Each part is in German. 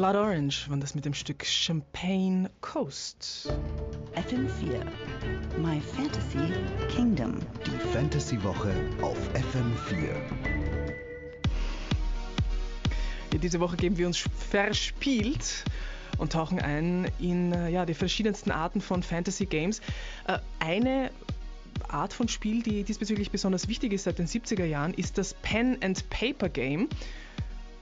Blood Orange waren das mit dem Stück Champagne Coast. FM4 My Fantasy Kingdom. Die Fantasy-Woche auf FM4. Ja, diese Woche geben wir uns verspielt und tauchen ein in äh, ja, die verschiedensten Arten von Fantasy Games. Äh, eine Art von Spiel, die diesbezüglich besonders wichtig ist seit den 70er Jahren, ist das Pen and Paper Game.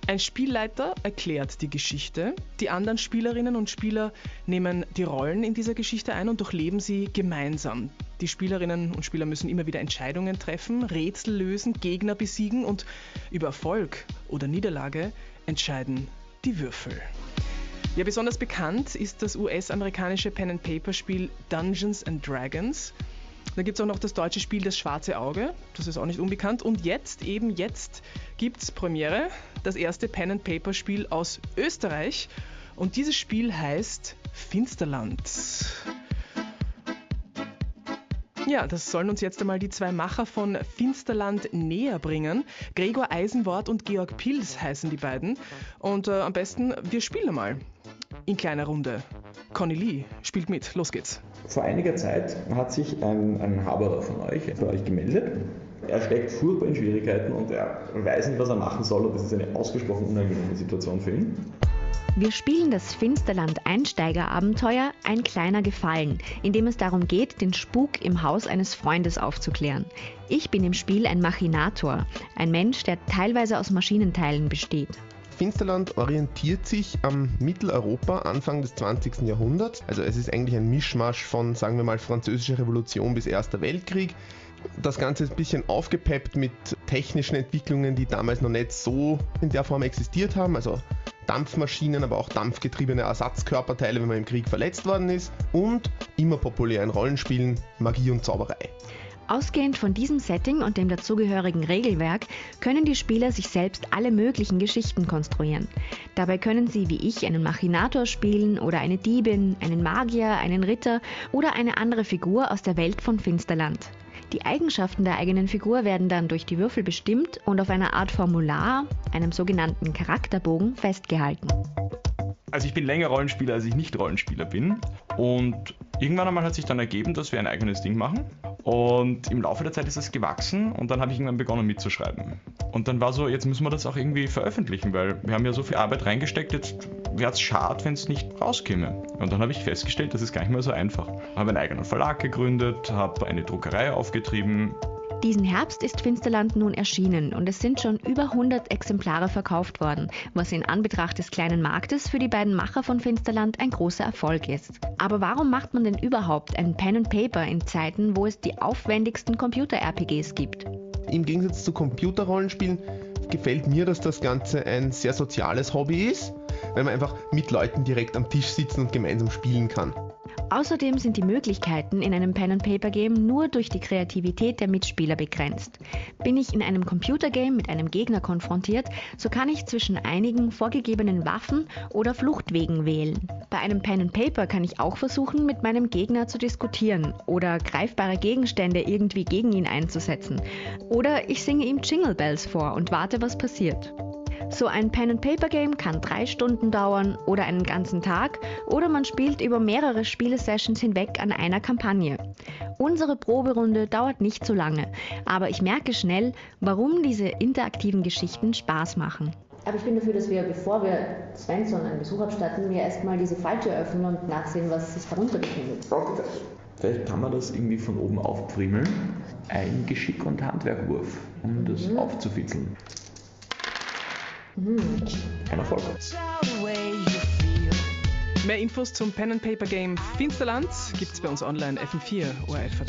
Ein Spielleiter erklärt die Geschichte, die anderen Spielerinnen und Spieler nehmen die Rollen in dieser Geschichte ein und durchleben sie gemeinsam. Die Spielerinnen und Spieler müssen immer wieder Entscheidungen treffen, Rätsel lösen, Gegner besiegen und über Erfolg oder Niederlage entscheiden die Würfel. Ja, besonders bekannt ist das US-amerikanische Pen-and-Paper-Spiel Dungeons and Dragons. Dann gibt es auch noch das deutsche Spiel Das Schwarze Auge, das ist auch nicht unbekannt. Und jetzt, eben jetzt, gibt es Premiere, das erste Pen-and-Paper-Spiel aus Österreich. Und dieses Spiel heißt Finsterland. Ja, das sollen uns jetzt einmal die zwei Macher von Finsterland näher bringen. Gregor Eisenwort und Georg Pils heißen die beiden. Und äh, am besten, wir spielen einmal. In kleiner Runde. Conny Lee spielt mit. Los geht's. Vor einiger Zeit hat sich ein, ein Haberer von euch bei euch gemeldet. Er steckt furchtbar in Schwierigkeiten und er weiß nicht, was er machen soll und das ist eine ausgesprochen unangenehme Situation für ihn. Wir spielen das Finsterland Einsteigerabenteuer Ein kleiner Gefallen, in dem es darum geht, den Spuk im Haus eines Freundes aufzuklären. Ich bin im Spiel ein Machinator, ein Mensch, der teilweise aus Maschinenteilen besteht. Finsterland orientiert sich am Mitteleuropa Anfang des 20. Jahrhunderts. Also es ist eigentlich ein Mischmasch von, sagen wir mal, französischer Revolution bis Erster Weltkrieg. Das Ganze ist ein bisschen aufgepeppt mit technischen Entwicklungen, die damals noch nicht so in der Form existiert haben. Also Dampfmaschinen, aber auch dampfgetriebene Ersatzkörperteile, wenn man im Krieg verletzt worden ist. Und immer populär in Rollenspielen Magie und Zauberei. Ausgehend von diesem Setting und dem dazugehörigen Regelwerk können die Spieler sich selbst alle möglichen Geschichten konstruieren. Dabei können sie wie ich einen Machinator spielen oder eine Diebin, einen Magier, einen Ritter oder eine andere Figur aus der Welt von Finsterland. Die Eigenschaften der eigenen Figur werden dann durch die Würfel bestimmt und auf einer Art Formular, einem sogenannten Charakterbogen, festgehalten. Also ich bin länger Rollenspieler, als ich nicht Rollenspieler bin. Und irgendwann einmal hat sich dann ergeben, dass wir ein eigenes Ding machen. Und im Laufe der Zeit ist es gewachsen und dann habe ich irgendwann begonnen mitzuschreiben. Und dann war so, jetzt müssen wir das auch irgendwie veröffentlichen, weil wir haben ja so viel Arbeit reingesteckt, jetzt wäre es schade, wenn es nicht rauskäme. Und dann habe ich festgestellt, das ist gar nicht mehr so einfach. Habe einen eigenen Verlag gegründet, habe eine Druckerei aufgetrieben, diesen Herbst ist Finsterland nun erschienen und es sind schon über 100 Exemplare verkauft worden, was in Anbetracht des kleinen Marktes für die beiden Macher von Finsterland ein großer Erfolg ist. Aber warum macht man denn überhaupt ein Pen and Paper in Zeiten, wo es die aufwendigsten Computer-RPGs gibt? Im Gegensatz zu Computerrollenspielen gefällt mir, dass das Ganze ein sehr soziales Hobby ist, weil man einfach mit Leuten direkt am Tisch sitzen und gemeinsam spielen kann. Außerdem sind die Möglichkeiten in einem Pen-and-Paper-Game nur durch die Kreativität der Mitspieler begrenzt. Bin ich in einem Computergame mit einem Gegner konfrontiert, so kann ich zwischen einigen vorgegebenen Waffen oder Fluchtwegen wählen. Bei einem Pen-and-Paper kann ich auch versuchen, mit meinem Gegner zu diskutieren oder greifbare Gegenstände irgendwie gegen ihn einzusetzen. Oder ich singe ihm Jingle Bells vor und warte, was passiert. So ein Pen-and-Paper-Game kann drei Stunden dauern oder einen ganzen Tag oder man spielt über mehrere Spielesessions hinweg an einer Kampagne. Unsere Proberunde dauert nicht so lange, aber ich merke schnell, warum diese interaktiven Geschichten Spaß machen. Aber ich bin dafür, dass wir, bevor wir Svensson einen Besuch abstatten, mir erstmal diese Falltür öffnen und nachsehen, was sich darunter befindet. Vielleicht kann man das irgendwie von oben aufprimmeln. Ein Geschick und Handwerkwurf, um das mhm. aufzufitzeln. Mhm. Kein Erfolg. Mehr Infos zum Pen and Paper Game Finsterland gibt's bei uns online FM4 ORFAT.